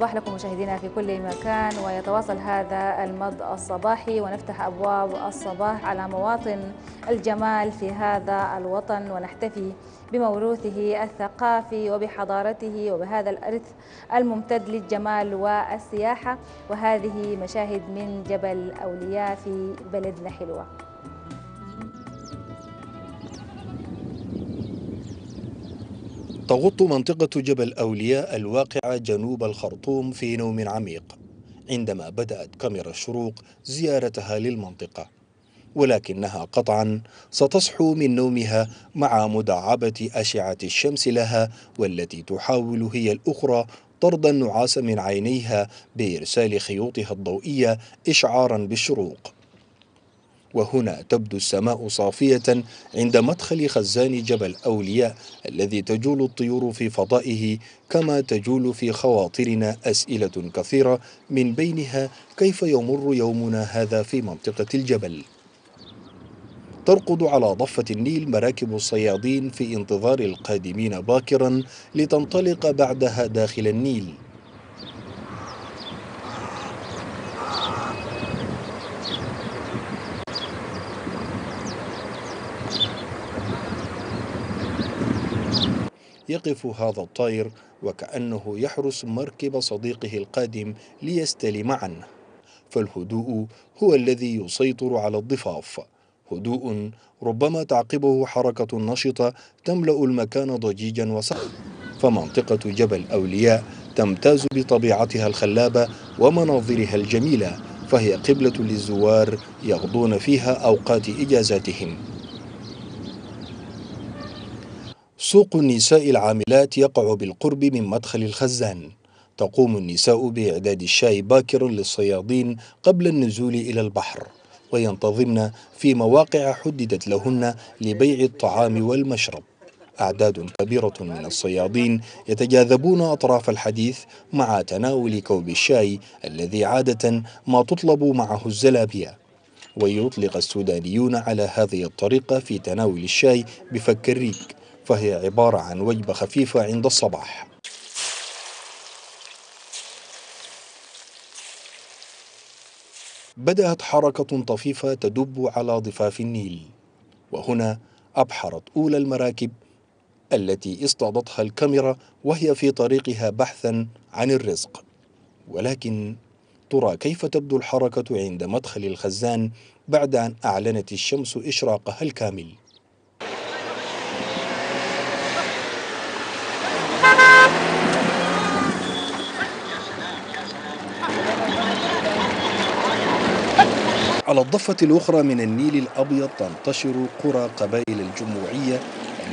الصباح لكم مشاهدينا في كل مكان ويتواصل هذا المض الصباحي ونفتح أبواب الصباح على مواطن الجمال في هذا الوطن ونحتفي بموروثه الثقافي وبحضارته وبهذا الإرث الممتد للجمال والسياحة. وهذه مشاهد من جبل أولياء في بلدنا حلوة. تغط منطقة جبل أولياء الواقعة جنوب الخرطوم في نوم عميق عندما بدأت كاميرا الشروق زيارتها للمنطقة. ولكنها قطعا ستصحو من نومها مع مداعبة أشعة الشمس لها والتي تحاول هي الأخرى طرد النعاس من عينيها بإرسال خيوطها الضوئية إشعارا بالشروق. وهنا تبدو السماء صافية عند مدخل خزان جبل أولياء الذي تجول الطيور في فضائه كما تجول في خواطرنا أسئلة كثيرة من بينها كيف يمر يومنا هذا في منطقة الجبل. ترقد على ضفة النيل مراكب الصيادين في انتظار القادمين باكرا لتنطلق بعدها داخل النيل. يقف هذا الطائر وكأنه يحرس مركب صديقه القادم ليستلم عنه. فالهدوء هو الذي يسيطر على الضفاف. هدوء ربما تعقبه حركة نشطة تملأ المكان ضجيجا وصخب فمنطقة جبل أولياء تمتاز بطبيعتها الخلابة ومناظرها الجميلة فهي قبلة للزوار يغضون فيها أوقات إجازاتهم. سوق النساء العاملات يقع بالقرب من مدخل الخزان. تقوم النساء بإعداد الشاي باكرا للصيادين قبل النزول إلى البحر. وينتظمن في مواقع حددت لهن لبيع الطعام والمشرب. أعداد كبيرة من الصيادين يتجاذبون أطراف الحديث مع تناول كوب الشاي الذي عادة ما تطلب معه الزلابية. ويطلق السودانيون على هذه الطريقة في تناول الشاي بفك الريق. فهي عبارة عن وجبة خفيفة عند الصباح. بدأت حركة طفيفة تدب على ضفاف النيل وهنا أبحرت أولى المراكب التي اصطادتها الكاميرا وهي في طريقها بحثا عن الرزق. ولكن ترى كيف تبدو الحركة عند مدخل الخزان بعد أن أعلنت الشمس إشراقها الكامل؟ على الضفة الأخرى من النيل الأبيض تنتشر قرى قبائل الجموعية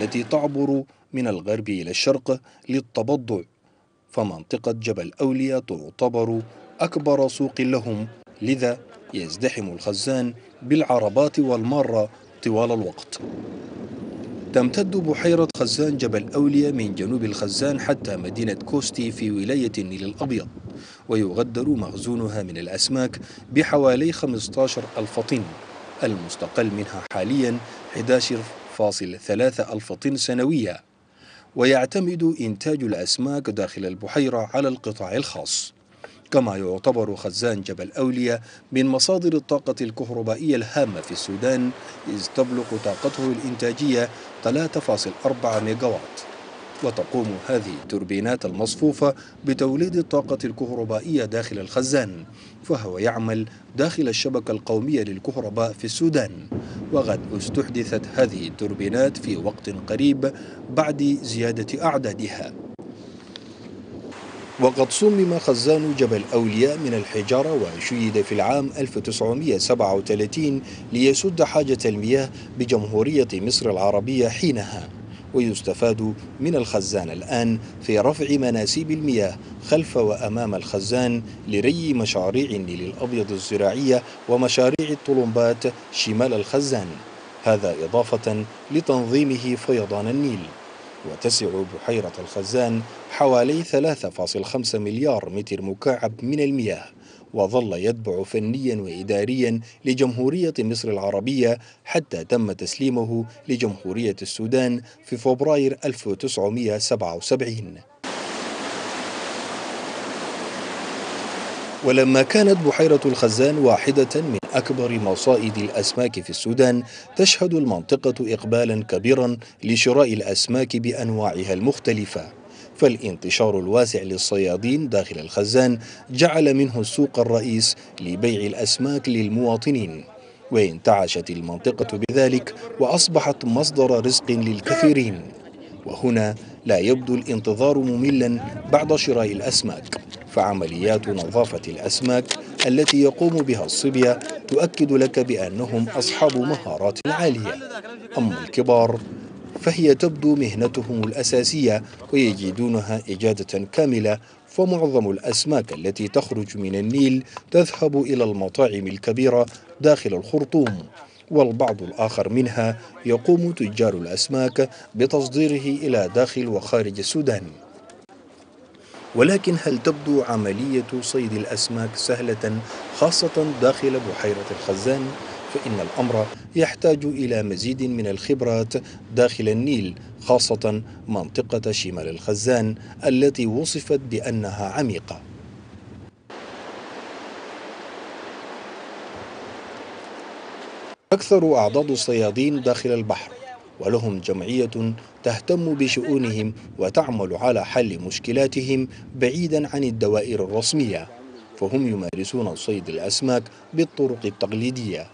التي تعبر من الغرب إلى الشرق للتبضع فمنطقة جبل أولياء تعتبر أكبر سوق لهم. لذا يزدحم الخزان بالعربات والمارة طوال الوقت. تمتد بحيرة خزان جبل أولياء من جنوب الخزان حتى مدينة كوستي في ولاية النيل الأبيض ويغدر مخزونها من الأسماك بحوالي 15 ألف طن. المستقل منها حاليا 11.3 ألف طن سنويا ويعتمد إنتاج الأسماك داخل البحيرة على القطاع الخاص. كما يعتبر خزان جبل أولياء من مصادر الطاقة الكهربائية الهامة في السودان إذ تبلغ طاقته الإنتاجية 3.4 ميجاوات. وتقوم هذه التوربينات المصفوفة بتوليد الطاقة الكهربائية داخل الخزان فهو يعمل داخل الشبكة القومية للكهرباء في السودان. وقد استحدثت هذه التوربينات في وقت قريب بعد زيادة أعدادها. وقد صمم خزان جبل أولياء من الحجارة وشيد في العام 1937 ليسد حاجة المياه بجمهورية مصر العربية حينها ويستفاد من الخزان الآن في رفع مناسيب المياه خلف وأمام الخزان لري مشاريع النيل الأبيض الزراعية ومشاريع الطلمبات شمال الخزان هذا إضافة لتنظيمه فيضان النيل. وتسع بحيرة الخزان حوالي 3.5 مليار متر مكعب من المياه وظل يتبع فنيا وإداريا لجمهورية مصر العربية حتى تم تسليمه لجمهورية السودان في فبراير 1977 ولما كانت بحيرة الخزان واحدة من أكبر مصائد الأسماك في السودان تشهد المنطقة إقبالا كبيرا لشراء الأسماك بأنواعها المختلفة. فالانتشار الواسع للصيادين داخل الخزان جعل منه السوق الرئيس لبيع الأسماك للمواطنين. وانتعشت المنطقة بذلك وأصبحت مصدر رزق للكثيرين. وهنا لا يبدو الانتظار مملا بعد شراء الأسماك. فعمليات نظافة الأسماك التي يقوم بها الصبية تؤكد لك بأنهم أصحاب مهارات عالية. أما الكبار فهي تبدو مهنتهم الأساسية ويجدونها إجادة كاملة فمعظم الأسماك التي تخرج من النيل تذهب إلى المطاعم الكبيرة داخل الخرطوم والبعض الآخر منها يقوم تجار الأسماك بتصديره إلى داخل وخارج السودان. ولكن هل تبدو عملية صيد الأسماك سهلة خاصة داخل بحيرة الخزان؟ فإن الأمر يحتاج إلى مزيد من الخبرات داخل النيل خاصة منطقة شمال الخزان التي وصفت بأنها عميقة أكثر أعضاد الصيادين داخل البحر ولهم جمعية تهتم بشؤونهم وتعمل على حل مشكلاتهم بعيدا عن الدوائر الرسمية فهم يمارسون صيد الأسماك بالطرق التقليدية.